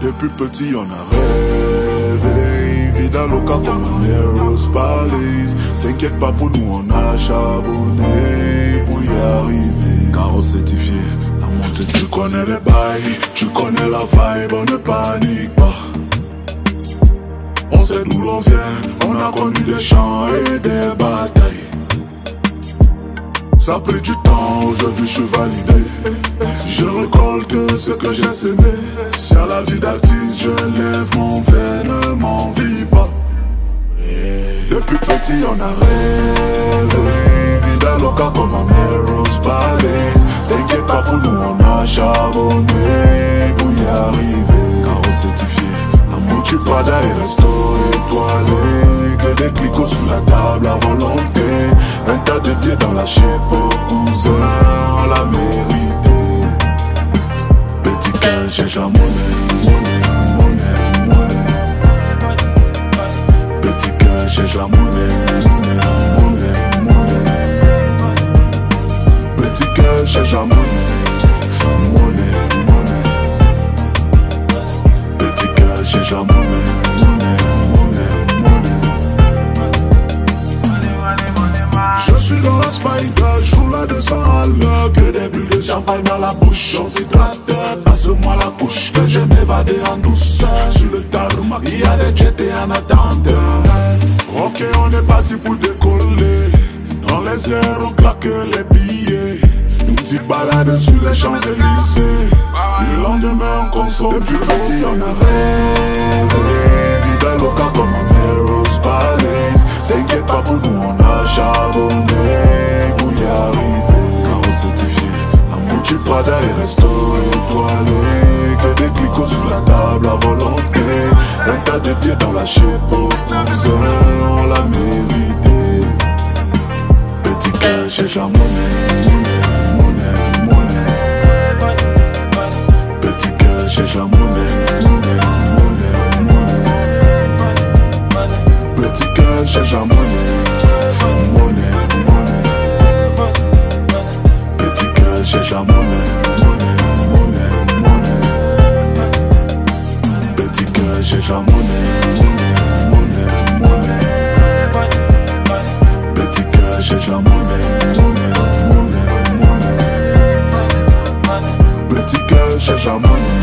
Depuis petit on a rêvé. Vida loca comme un Heroes Palace. T'inquiète pas pour nous on a charbonné. Pour y arriver. Carreau certifié. La montée Tu connais les bails. Tu connais la vibe On ne panique pas. On sait d'où l'on vient. On a connu des champs et des batailles ça a pris du temps, aujourd'hui je suis validé. Je récolte ce que j'ai semé. À la vie d'artiste je lève mon verre, ne m'envie pas Depuis petit on a rêvé. Vida loca comme un Heroes Palace. T'inquiète pas pour nous on a charbonné. Pour y arriver. Carreau certifié. Amour tu pas d'ailleurs resto étoilé. Que des clicots sous la table à volonté pour cousin On l'a mérité. Petit cœur cherche la monnaie Monnaie, monnaie, Petit cœur cherche la monnaie Monnaie, monnaie, Petit cœur cherche la monnaie Monnaie, monnaie. Petit cœur la monnaie Monnaie, je suis dans la spider, roule à 200 à l'heure Que des bulles de champagne dans la bouche On s'hydrate, passe-moi la couche Que je m'évade en douceur. Sur le tarmac, il y a des jets et un attente. Ok, on est parti pour décoller. Dans les airs, on claque les billets. Une petite balade sur les Champs-Élysées. Le lendemain, on consomme du petit pas d'ailleurs resto étoilé. Que des clicots sous la table à volonté. Un tas de pieds dans la pour cousin, on l'a mérité. Petit cœur cherche la monnaie, monnaie, monnaie, monnaie. Petit cœur cherche la monnaie, monnaie, monnaie, monnaie. Petit cœur cherche Monnaie, déjà monnaie, monnaie, monnaie, monnaie. Petit cœur, j'ai déjà monnaie, monnaie, monnaie, monnaie. Petit cœur, j'ai déjà.